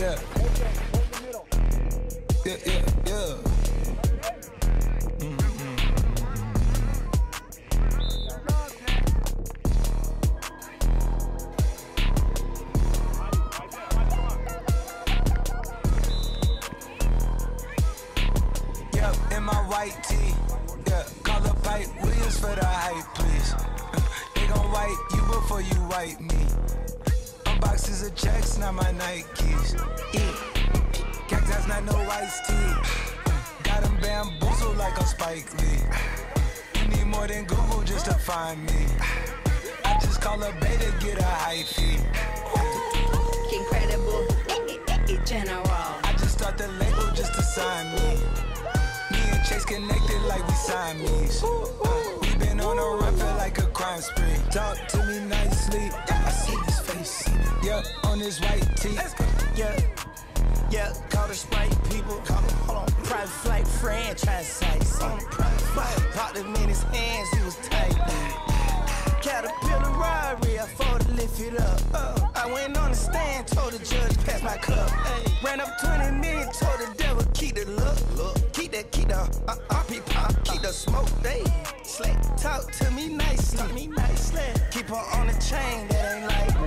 Yeah. Yeah, yeah, yeah. Mm-hmm. In my white tee. Yeah, call up Hype Williams for the hype, please. They gon' wipe you before you wipe me. Unboxes of checks, not my Nikes. Yeah. Cactus, not no iced tea. Got them bamboozled like I'm Spike Lee. You need more than Google just to find me. I just call a beta, get a high fee. Incredible, general. I just start the label just to sign me. Me and Chase connected like we Siamese. Uh, we been on a run, feel like a crime spree. Talk to me nicely. I see his face. Yeah, on his white tee. Yeah, yeah, call the Sprite people. Call them, hold on. Private flight franchise sites. On private flight, popped him in his hands, he was tight. Caterpillar robbery, I fought to lift it up. Uh, I went on the stand, told the judge, pass my cup. Ay, ran up 20 million, told the devil, keep the look, look. Keep that, keep the uh, RP pop, keep the smoke, they slick. Talk to me nicely, me nicely. Keep her on the chain, that ain't like,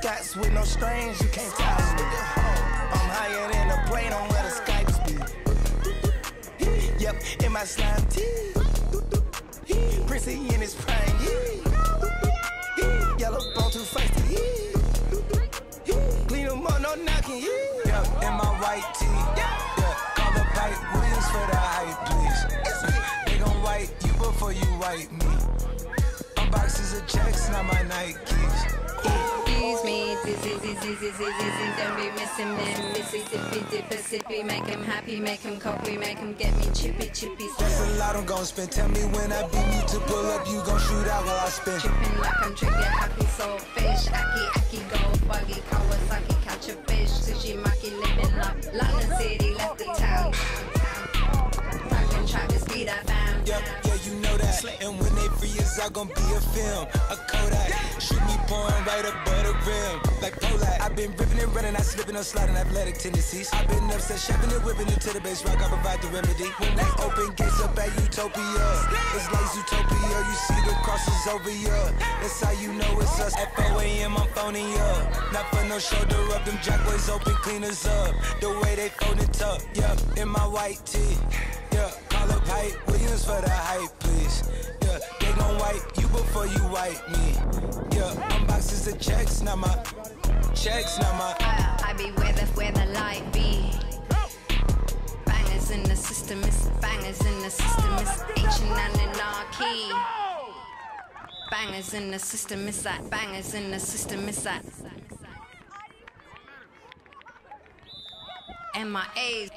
Scots with no strings, you can't tie me. I'm higher than the plane on where the Skypes be. Yep, in my slime tee. Prissy in his prime. Yellow bone too feisty. Clean them up, no knocking. Yeah, in my white tee. Yeah, call the Hype Williams for the hype, please. They gon' wipe you before you wipe me. Unboxes of checks, not my Nikes. Excuse me, dizzy, dizzy, dizzy, dizzy, don't be missing them. Mississippi, Mississippi, make him happy, make him copy, make him get me chippy, chippy. That's a lot I'm gon' spend. Tell me when I beat me to pull up, you gon' shoot out while I spin. Tripping like I'm trigger happy, soul fish, aki, aki, go buggy, Kawasaki, catch a fish, sushi, maki, living life. London City, left the town. Fucking Travis beat I found. Yep, yeah, you know that. And when they free us out, gon' be a film, a Kodak. Shoot me pouring right above been ripping and running, I slipping on sliding athletic tendencies. I've been upset, shoving and whipping it to the base rock. I provide the remedy. When they open gates up at Utopia, it's like Zootopia. You see the crosses over ya. That's how you know it's us. At 4 a.m. I'm phoning up. Not for no shoulder up, them jackboys open cleaners up. The way they fold it up, yeah, in my white tee. Yeah, call up hype Williams for the hype, please. Yeah, they gon' wipe you before you wipe me. Yeah, unboxes of checks, not my checks, not my. I, I be where the where the light be. Bangers in the system, it's bangers in the system, it's ancient anarchy. Bangers in the system, it's that bangers in the system, it's that. MIAs.